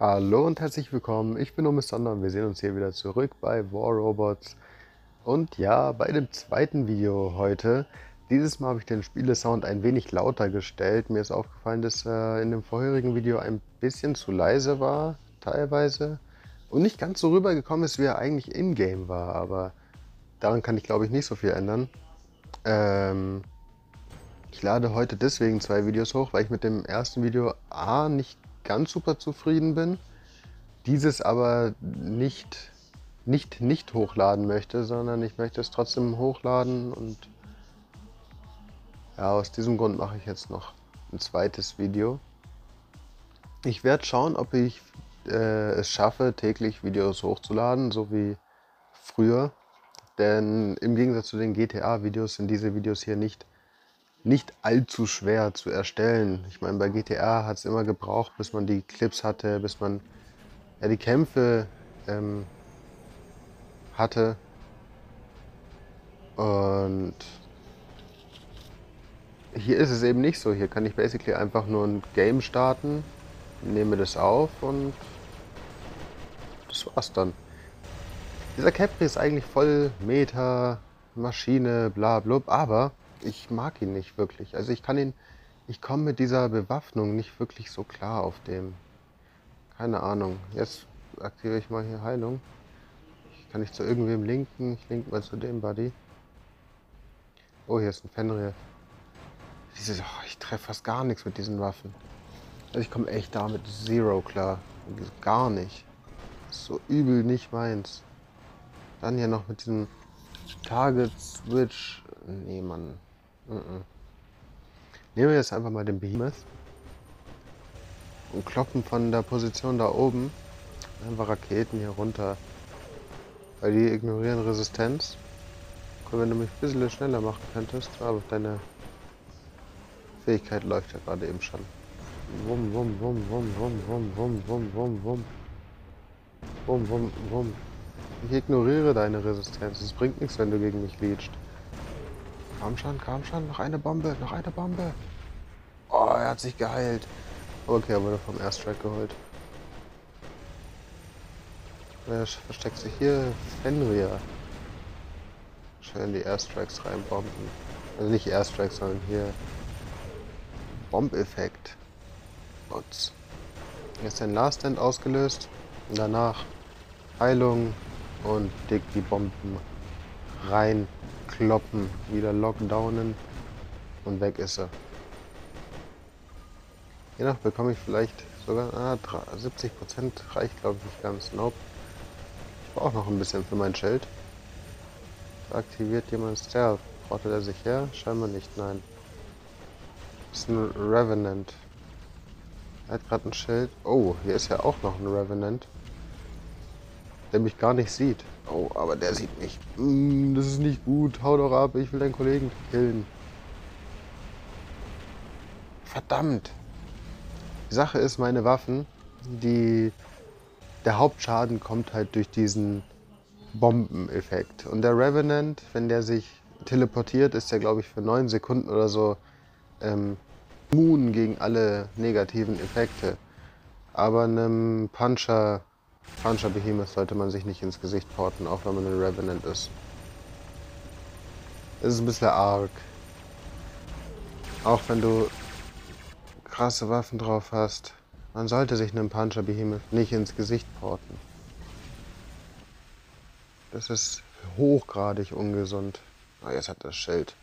Hallo und herzlich willkommen, ich bin Omis Sonder und wir sehen uns hier wieder zurück bei War Robots. Und ja, bei dem zweiten Video heute, dieses Mal habe ich den Spielesound ein wenig lauter gestellt. Mir ist aufgefallen, dass er in dem vorherigen Video ein bisschen zu leise war, teilweise. Und nicht ganz so rübergekommen ist, wie er eigentlich in-game war, aber daran kann ich glaube ich nicht so viel ändern. Ähm, ich lade heute deswegen zwei Videos hoch, weil ich mit dem ersten Video A nicht ganz super zufrieden bin, dieses aber nicht, nicht, nicht hochladen möchte, sondern ich möchte es trotzdem hochladen und ja, aus diesem Grund mache ich jetzt noch ein zweites Video. Ich werde schauen, ob ich äh, es schaffe, täglich Videos hochzuladen, so wie früher. Denn im Gegensatz zu den GTA-Videos sind diese Videos hier nicht nicht allzu schwer zu erstellen. Ich meine, bei GTA hat es immer gebraucht, bis man die Clips hatte, bis man ja, die Kämpfe ähm, hatte. Und hier ist es eben nicht so. Hier kann ich basically einfach nur ein Game starten, nehme das auf und das war's dann. Dieser Capri ist eigentlich voll Meta, Maschine, bla bla, aber ich mag ihn nicht wirklich. Also ich kann ihn, ich komme mit dieser Bewaffnung nicht wirklich so klar auf dem. Keine Ahnung. Jetzt aktiviere ich mal hier Heilung. Ich kann nicht zu irgendwem linken. Ich link mal zu dem Buddy. Oh, hier ist ein Fenrir. Diese, oh, ich treffe fast gar nichts mit diesen Waffen. Also ich komme echt damit Zero klar. Gar nicht. So übel nicht meins. Dann hier noch mit diesem Target Switch. Nee, Mann. Nehmen wir jetzt einfach mal den Behemoth und kloppen von der Position da oben einfach Raketen hier runter. Weil die ignorieren Resistenz. Und wenn du mich ein bisschen schneller machen könntest, aber deine Fähigkeit läuft ja gerade eben schon. Wum, wum, wum, wum, wum, wum, wum, wum, wum, wum. Wum, wum, wum. Ich ignoriere deine Resistenz. Es bringt nichts, wenn du gegen mich leadscht. Komm schon, komm schon, noch eine Bombe, noch eine Bombe. Oh, er hat sich geheilt. Okay, er wurde vom Airstrike geholt. Wer versteckt sich hier? Fenrir. Schön die Airstrikes reinbomben. Also nicht Airstrikes, sondern hier Bombeffekt. Bots. Jetzt den Last End ausgelöst. Und danach Heilung und dick die Bomben rein kloppen, wieder lockdownen und weg ist er. Je nach bekomme ich vielleicht sogar ah, 70% reicht glaube ich nicht ganz. Nope. Ich brauche noch ein bisschen für mein Schild. Aktiviert jemand Stealth. Braucht er sich her? Scheinbar nicht, nein. Ist ein Revenant. Er hat gerade ein Schild. Oh, hier ist ja auch noch ein Revenant. Der mich gar nicht sieht. Oh, aber der sieht mich. Mm, das ist nicht gut. Hau doch ab, ich will deinen Kollegen killen. Verdammt. Die Sache ist, meine Waffen, die... Der Hauptschaden kommt halt durch diesen Bombeneffekt. Und der Revenant, wenn der sich teleportiert, ist der, glaube ich, für 9 Sekunden oder so ähm, immun gegen alle negativen Effekte. Aber einem Puncher Puncher Behemoth sollte man sich nicht ins Gesicht porten, auch wenn man ein Revenant ist. Es ist ein bisschen arg. Auch wenn du krasse Waffen drauf hast, man sollte sich einem Puncher Behemoth nicht ins Gesicht porten. Das ist hochgradig ungesund. Ah, jetzt hat das Schild.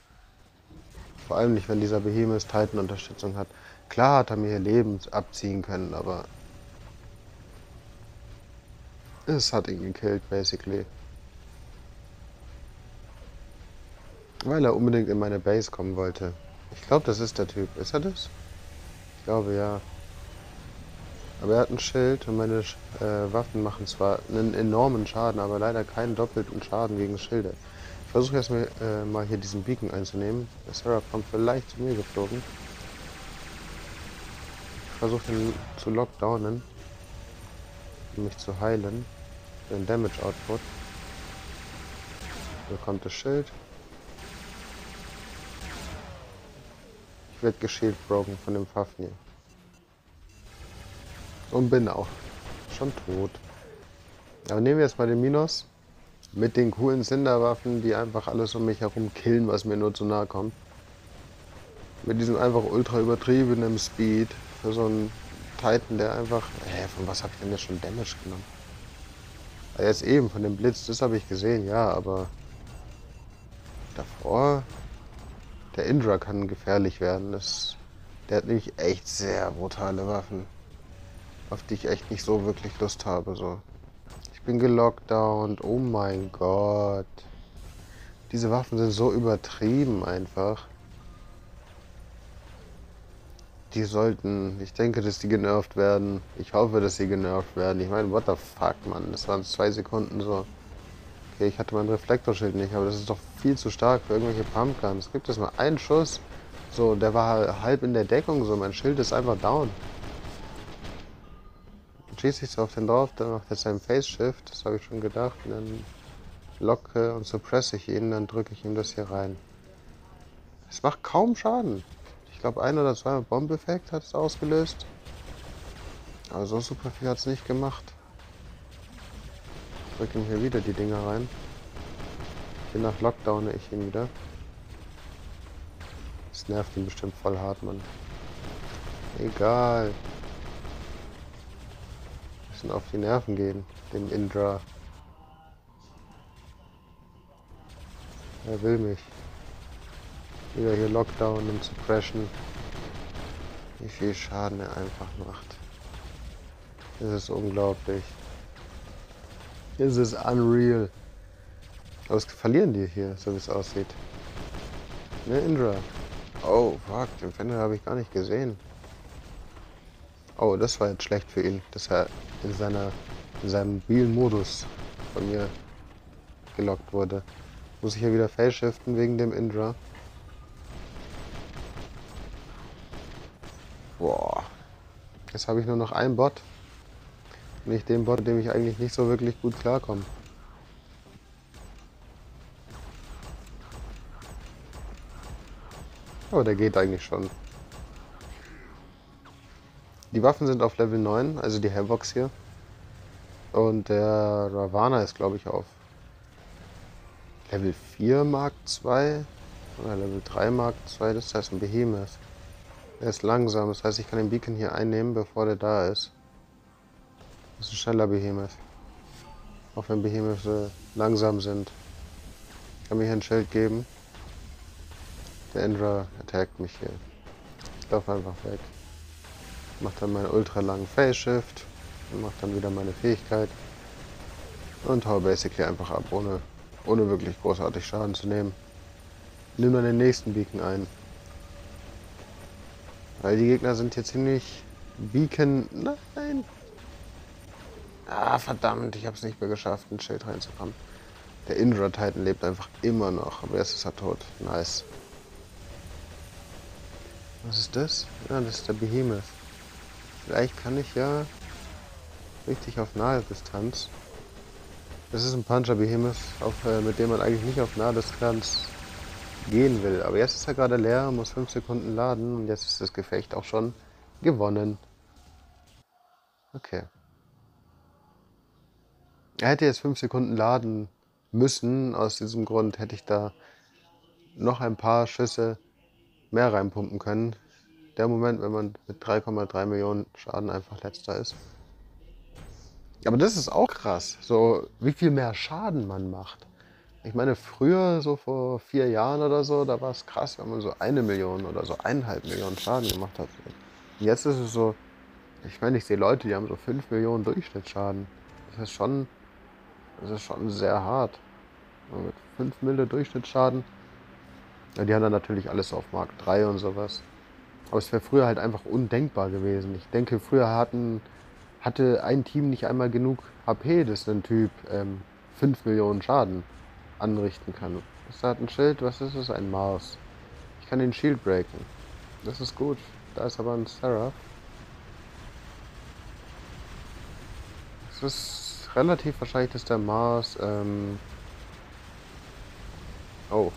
Vor allem nicht, wenn dieser Behemoth Titan-Unterstützung hat. Klar hat er mir hier Leben abziehen können, aber es hat ihn gekillt, basically. Weil er unbedingt in meine Base kommen wollte. Ich glaube, das ist der Typ. Ist er das? Ich glaube, ja. Aber er hat ein Schild und meine äh, Waffen machen zwar einen enormen Schaden, aber leider keinen doppelten Schaden gegen Schilde. Ich versuche erstmal äh, mal hier diesen Beacon einzunehmen. Sarah kommt vielleicht zu mir geflogen. Ich versuche ihn zu lockdownen, um mich zu heilen den Damage Output. Hier kommt das Schild. Ich werde geschild broken von dem Fafnir. Und bin auch. schon tot. Aber nehmen wir jetzt mal den Minos. Mit den coolen Cinderwaffen, die einfach alles um mich herum killen, was mir nur zu nahe kommt. Mit diesem einfach ultra übertriebenen Speed für so einen Titan, der einfach... Hä, von was habe ich denn jetzt schon Damage genommen? Ah, jetzt eben, von dem Blitz, das habe ich gesehen, ja, aber... Davor... Der Indra kann gefährlich werden. Das, der hat nämlich echt sehr brutale Waffen. Auf die ich echt nicht so wirklich Lust habe, so bin gelockdownt. Oh mein Gott. Diese Waffen sind so übertrieben einfach. Die sollten, ich denke, dass die genervt werden. Ich hoffe, dass sie genervt werden. Ich meine, what the fuck, Mann. Das waren zwei Sekunden so. Okay, ich hatte mein Reflektorschild nicht, aber das ist doch viel zu stark für irgendwelche Pumpguns. Gibt es mal einen Schuss. So, der war halb in der Deckung, so mein Schild ist einfach down schieße ich so auf den drauf, dann macht er seinen Face Shift, das habe ich schon gedacht. Und dann locke und suppresse ich ihn, dann drücke ich ihm das hier rein. Es macht kaum Schaden. Ich glaube, ein oder zwei Bombeffekt hat es ausgelöst. Aber so super viel hat es nicht gemacht. Ich drücke ihm hier wieder die Dinger rein. Je nach Lockdown ich ihn wieder. Das nervt ihn bestimmt voll hart, Mann. Egal bisschen auf die Nerven gehen, dem Indra. Er will mich. Wieder hier Lockdown und Suppression. Wie viel Schaden er einfach macht. Das ist unglaublich. Das ist unreal. Aber was verlieren die hier, so wie es aussieht? Ne, Indra? Oh, fuck, den Fender habe ich gar nicht gesehen. Oh, das war jetzt schlecht für ihn, dass er in, seiner, in seinem mobilen Modus von mir gelockt wurde. Muss ich ja wieder failshiften wegen dem Indra. Boah. Jetzt habe ich nur noch einen Bot. Nicht den Bot, dem ich eigentlich nicht so wirklich gut klarkomme. Aber der geht eigentlich schon. Die Waffen sind auf Level 9, also die Havocs hier. Und der Ravana ist, glaube ich, auf Level 4 Mark 2 oder Level 3 Mark 2, das heißt ein Behemoth. Er ist langsam, das heißt, ich kann den Beacon hier einnehmen, bevor der da ist. Das ist ein schneller Behemoth. Auch wenn Behemoths langsam sind. Ich kann mir hier ein Schild geben. Der Endra attackt mich hier. Ich laufe einfach weg. Mache dann meinen ultra langen Phase Shift und mache dann wieder meine Fähigkeit und hau basically einfach ab, ohne, ohne wirklich großartig Schaden zu nehmen. Nimm dann den nächsten Beacon ein. Weil die Gegner sind hier ziemlich Beacon... Nein! Ah, verdammt, ich habe es nicht mehr geschafft, ein Schild reinzukommen. Der Indra Titan lebt einfach immer noch, aber jetzt ist er tot. Nice. Was ist das? Ja, das ist der Behemoth. Vielleicht kann ich ja richtig auf nahe Distanz. Das ist ein Puncher Behemoth, auf, äh, mit dem man eigentlich nicht auf nahe Distanz gehen will. Aber jetzt ist er gerade leer, muss 5 Sekunden laden und jetzt ist das Gefecht auch schon gewonnen. Okay. Er hätte jetzt 5 Sekunden laden müssen. Aus diesem Grund hätte ich da noch ein paar Schüsse mehr reinpumpen können der Moment, wenn man mit 3,3 Millionen Schaden einfach letzter ist. Aber das ist auch krass, so wie viel mehr Schaden man macht. Ich meine, früher, so vor vier Jahren oder so, da war es krass, wenn man so eine Million oder so eineinhalb Millionen Schaden gemacht hat. Und jetzt ist es so, ich meine, ich sehe Leute, die haben so 5 Millionen Durchschnittsschaden. Das ist schon, das ist schon sehr hart. Und mit 5 Millionen Durchschnittsschaden. Ja, die haben dann natürlich alles auf Mark 3 und sowas. Aber es wäre früher halt einfach undenkbar gewesen. Ich denke, früher hatten, hatte ein Team nicht einmal genug HP, dass ein Typ ähm, 5 Millionen Schaden anrichten kann. Ist da ein Schild? Was ist es? Ein Mars. Ich kann den Shield breaken. Das ist gut. Da ist aber ein Seraph. Es ist relativ wahrscheinlich, dass der Mars. Ähm oh,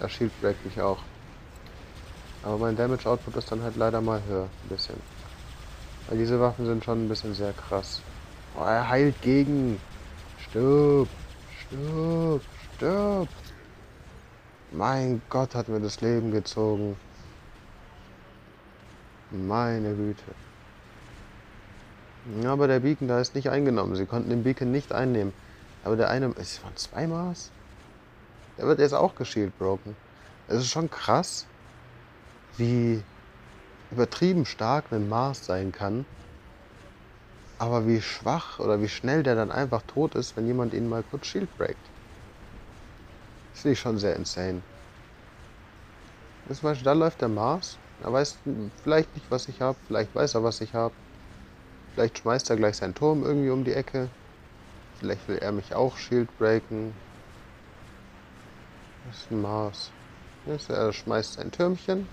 der Shield breakt mich auch. Aber mein Damage Output ist dann halt leider mal höher. Ein bisschen. Weil diese Waffen sind schon ein bisschen sehr krass. Oh, er heilt gegen. Stirb. Stirb. Stirb. Mein Gott, hat mir das Leben gezogen. Meine Güte. Aber der Beacon da ist nicht eingenommen. Sie konnten den Beacon nicht einnehmen. Aber der eine, es waren zwei Mars? Der wird jetzt auch geshield broken. Es ist schon krass, wie übertrieben stark ein Mars sein kann. Aber wie schwach oder wie schnell der dann einfach tot ist, wenn jemand ihn mal kurz shield breakt. Das finde ich schon sehr insane. Zum Beispiel, da läuft der Mars. Er weiß vielleicht nicht, was ich habe. Vielleicht weiß er, was ich habe. Vielleicht schmeißt er gleich seinen Turm irgendwie um die Ecke. Vielleicht will er mich auch Shield breaken. Das ist ein Mars. Er schmeißt sein Türmchen.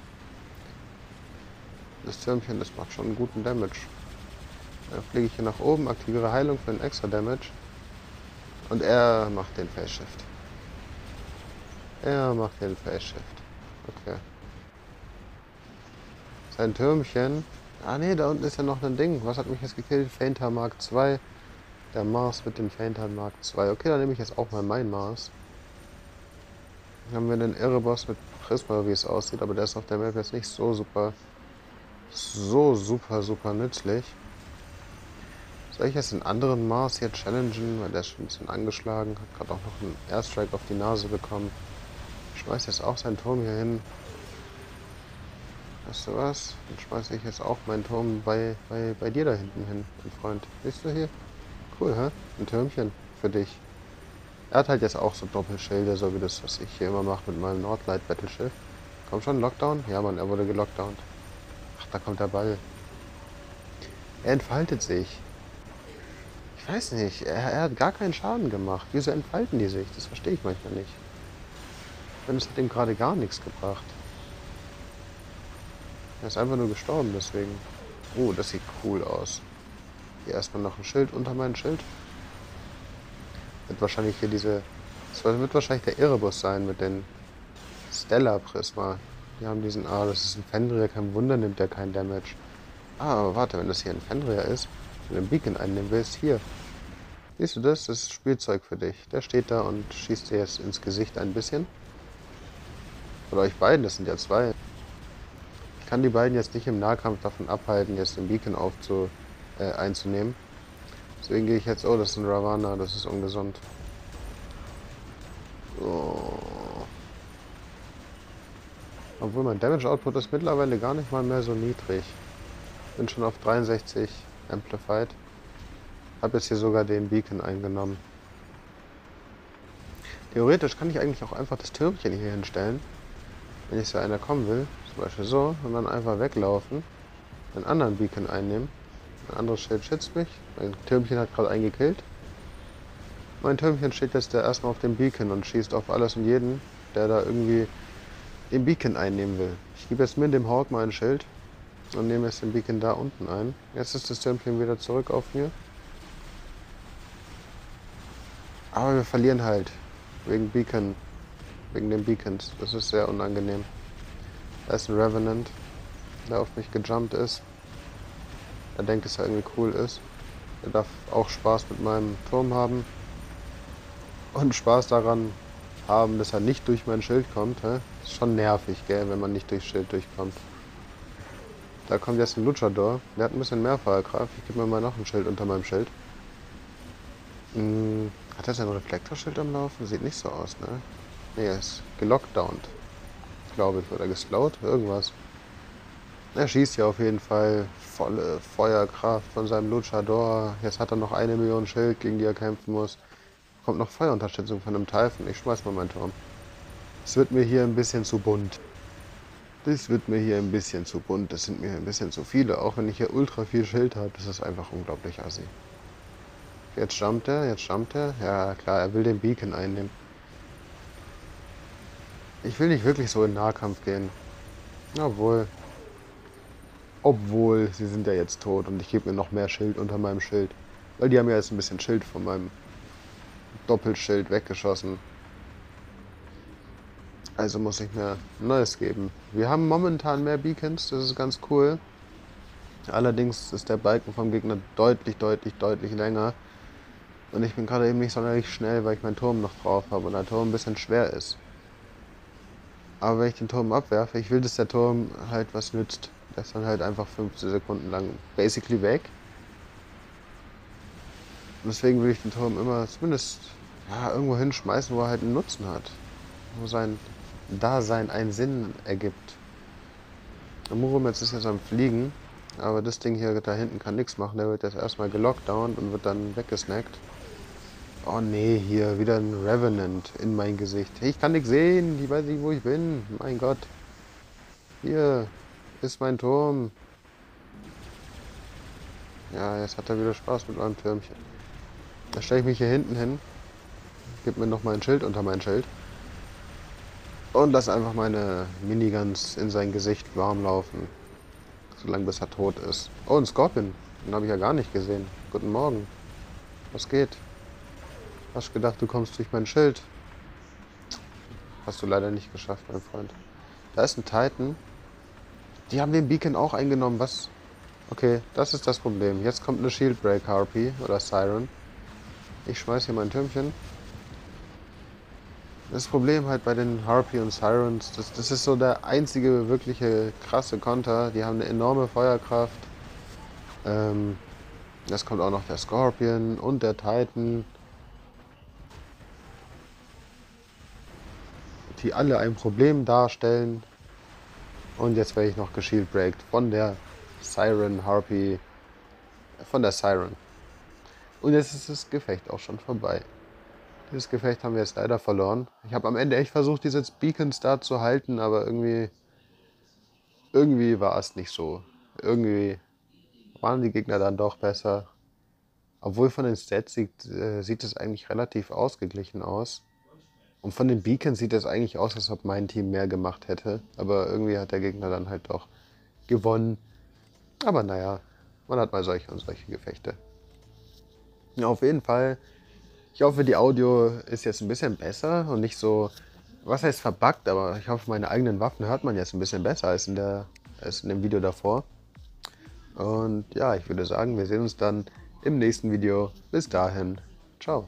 Das Türmchen, das macht schon einen guten Damage. Dann fliege ich hier nach oben, aktiviere Heilung für einen extra Damage. Und er macht den Phase Shift. Er macht den Phase Shift. Okay. Sein Türmchen. Ah ne, da unten ist ja noch ein Ding. Was hat mich jetzt gekillt? Fainter Mark II. Der Mars mit dem Fainter Mark II. Okay, dann nehme ich jetzt auch mal mein Mars. Dann haben wir den Irreboss mit Prisma, wie es aussieht, aber der ist auf der Map jetzt nicht so super, so super, super nützlich. Soll ich jetzt den anderen Mars hier challengen, weil der ist schon ein bisschen angeschlagen, hat gerade auch noch einen Airstrike auf die Nase bekommen. Schmeiß jetzt auch seinen Turm hier hin. Weißt du was? Dann schmeiße ich jetzt auch meinen Turm bei, bei, bei dir da hinten hin, mein Freund. Siehst du hier? Cool, hä? Ein Türmchen für dich. Er hat halt jetzt auch so Doppelschilde, so wie das, was ich hier immer mache mit meinem Nordlight Battleschiff. Komm schon, Lockdown? Ja, Mann, er wurde gelockdownt. Ach, da kommt der Ball. Er entfaltet sich. Ich weiß nicht, er, er hat gar keinen Schaden gemacht. Wieso entfalten die sich? Das verstehe ich manchmal nicht. Denn es hat ihm gerade gar nichts gebracht. Er ist einfach nur gestorben, deswegen. Oh, das sieht cool aus. Hier erstmal noch ein Schild unter mein Schild. Wird wahrscheinlich hier diese. Das wird wahrscheinlich der Erebus sein mit den Stellar Prisma. Die haben diesen. Ah, das ist ein Fenrir, kein Wunder nimmt der keinen Damage. Ah, aber warte, wenn das hier ein Fenrir ist, wenn du den Beacon einnehmen willst, hier. Siehst du das? Das ist Spielzeug für dich. Der steht da und schießt dir jetzt ins Gesicht ein bisschen. Oder euch beiden, das sind ja zwei kann die beiden jetzt nicht im Nahkampf davon abhalten, jetzt den Beacon aufzu, äh, einzunehmen. Deswegen gehe ich jetzt, oh, das ist ein Ravana, das ist ungesund. Oh. Obwohl mein Damage Output ist mittlerweile gar nicht mal mehr so niedrig. Bin schon auf 63 Amplified. Hab jetzt hier sogar den Beacon eingenommen. Theoretisch kann ich eigentlich auch einfach das Türmchen hier hinstellen, wenn ich so einer kommen will. Zum Beispiel so und dann einfach weglaufen, einen anderen Beacon einnehmen. Ein anderes Schild schützt mich. Mein Türmchen hat gerade eingekillt. Mein Türmchen steht jetzt da erstmal auf dem Beacon und schießt auf alles und jeden, der da irgendwie den Beacon einnehmen will. Ich gebe jetzt mit dem Hawk mal ein Schild und nehme jetzt den Beacon da unten ein. Jetzt ist das Türmchen wieder zurück auf mir. Aber wir verlieren halt. Wegen Beacon. Wegen den Beacons. Das ist sehr unangenehm. Da ist ein Revenant, der auf mich gejumpt ist. Er denkt, dass er irgendwie cool ist. Er darf auch Spaß mit meinem Turm haben. Und Spaß daran haben, dass er nicht durch mein Schild kommt. Hä? Ist schon nervig, gell, wenn man nicht durchs Schild durchkommt. Da kommt jetzt ein Luchador. Der hat ein bisschen mehr Feuerkraft. Ich gebe mir mal noch ein Schild unter meinem Schild. Hm, hat er sein Reflektorschild am Laufen? Sieht nicht so aus, ne? Ne, er ist gelockdownt glaube ich, oder geslowt, irgendwas. Er schießt ja auf jeden Fall volle Feuerkraft von seinem Luchador. Jetzt hat er noch eine Million Schild, gegen die er kämpfen muss. Kommt noch Feuerunterstützung von einem Typhon. Ich schmeiß mal meinen Turm. Es wird mir hier ein bisschen zu bunt. Das wird mir hier ein bisschen zu bunt. Das sind mir ein bisschen zu viele. Auch wenn ich hier ultra viel Schild habe, das ist einfach unglaublich assi. Jetzt jumpt er, jetzt jumpt er. Ja klar, er will den Beacon einnehmen. Ich will nicht wirklich so in Nahkampf gehen. Obwohl. Obwohl, sie sind ja jetzt tot und ich gebe mir noch mehr Schild unter meinem Schild. Weil die haben ja jetzt ein bisschen Schild von meinem Doppelschild weggeschossen. Also muss ich mir Neues geben. Wir haben momentan mehr Beacons, das ist ganz cool. Allerdings ist der Balken vom Gegner deutlich, deutlich, deutlich länger. Und ich bin gerade eben nicht sonderlich schnell, weil ich meinen Turm noch drauf habe und der Turm ein bisschen schwer ist. Aber wenn ich den Turm abwerfe, ich will, dass der Turm halt was nützt. Der ist dann halt einfach 15 Sekunden lang basically weg. Und deswegen will ich den Turm immer zumindest ja, irgendwo hinschmeißen, wo er halt einen Nutzen hat. Wo sein Dasein einen Sinn ergibt. Der Murometz ist jetzt am Fliegen, aber das Ding hier da hinten kann nichts machen. Der wird jetzt erstmal gelockdownt und wird dann weggesnackt. Oh nee, hier wieder ein Revenant in mein Gesicht. Ich kann nichts sehen, ich weiß nicht, wo ich bin. Mein Gott. Hier ist mein Turm. Ja, jetzt hat er wieder Spaß mit meinem Türmchen. Da stelle ich mich hier hinten hin. Gib mir noch mal ein Schild unter mein Schild. Und lass einfach meine Miniguns in sein Gesicht warm laufen. Solange bis er tot ist. Oh, ein Scorpion. Den habe ich ja gar nicht gesehen. Guten Morgen. Was geht? Hast gedacht, du kommst durch mein Schild. Hast du leider nicht geschafft, mein Freund. Da ist ein Titan. Die haben den Beacon auch eingenommen. Was? Okay, das ist das Problem. Jetzt kommt eine Shieldbreak Harpy oder Siren. Ich schmeiß hier mein Türmchen. Das Problem halt bei den Harpy und Sirens, das, das ist so der einzige wirkliche krasse Konter. Die haben eine enorme Feuerkraft. Ähm, jetzt kommt auch noch der Scorpion und der Titan. Die alle ein Problem darstellen. Und jetzt werde ich noch geschieldbreakt von der Siren Harpy, von der Siren. Und jetzt ist das Gefecht auch schon vorbei. Dieses Gefecht haben wir jetzt leider verloren. Ich habe am Ende echt versucht, diese Beacons da zu halten, aber irgendwie, irgendwie war es nicht so. Irgendwie waren die Gegner dann doch besser. Obwohl von den Stats sieht, äh, sieht es eigentlich relativ ausgeglichen aus. Und von den Beacons sieht es eigentlich aus, als ob mein Team mehr gemacht hätte. Aber irgendwie hat der Gegner dann halt doch gewonnen. Aber naja, man hat mal solche und solche Gefechte. Ja, auf jeden Fall. Ich hoffe, die Audio ist jetzt ein bisschen besser und nicht so, was heißt verbuggt, aber ich hoffe, meine eigenen Waffen hört man jetzt ein bisschen besser als in, der, als in dem Video davor. Und ja, ich würde sagen, wir sehen uns dann im nächsten Video. Bis dahin, ciao.